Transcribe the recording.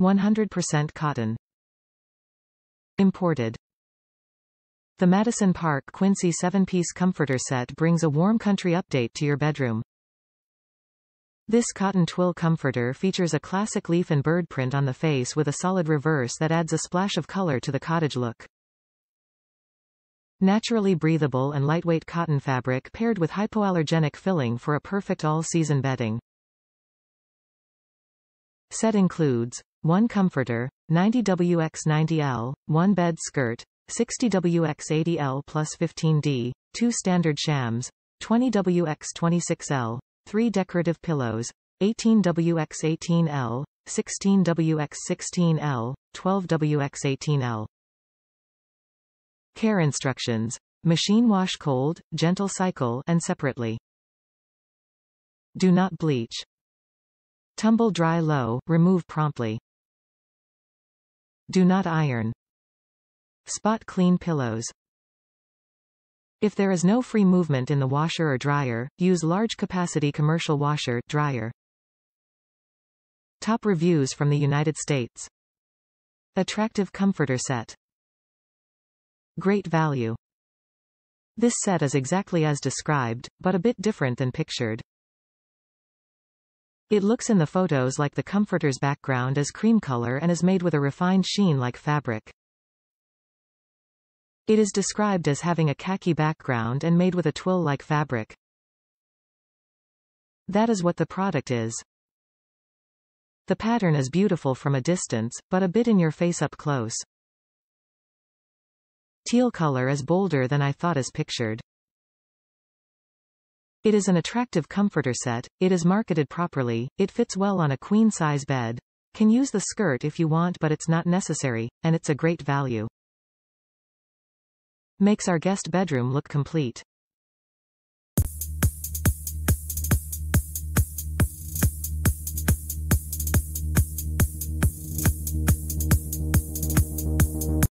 100% cotton. Imported. The Madison Park Quincy 7-piece comforter set brings a warm country update to your bedroom. This cotton twill comforter features a classic leaf and bird print on the face with a solid reverse that adds a splash of color to the cottage look. Naturally breathable and lightweight cotton fabric paired with hypoallergenic filling for a perfect all-season bedding. Set includes 1 comforter, 90 WX90L, 1 bed skirt, 60 WX80L plus 15D, 2 standard shams, 20 WX26L, 3 decorative pillows, 18 WX18L, 16 WX16L, 12 WX18L. Care instructions. Machine wash cold, gentle cycle and separately. Do not bleach. Tumble dry low, remove promptly. Do not iron. Spot clean pillows. If there is no free movement in the washer or dryer, use large capacity commercial washer dryer. Top reviews from the United States. Attractive comforter set. Great value. This set is exactly as described, but a bit different than pictured. It looks in the photos like the comforter's background is cream color and is made with a refined sheen like fabric. It is described as having a khaki background and made with a twill-like fabric. That is what the product is. The pattern is beautiful from a distance, but a bit in your face up close. Teal color is bolder than I thought as pictured. It is an attractive comforter set, it is marketed properly, it fits well on a queen-size bed. Can use the skirt if you want but it's not necessary, and it's a great value. Makes our guest bedroom look complete.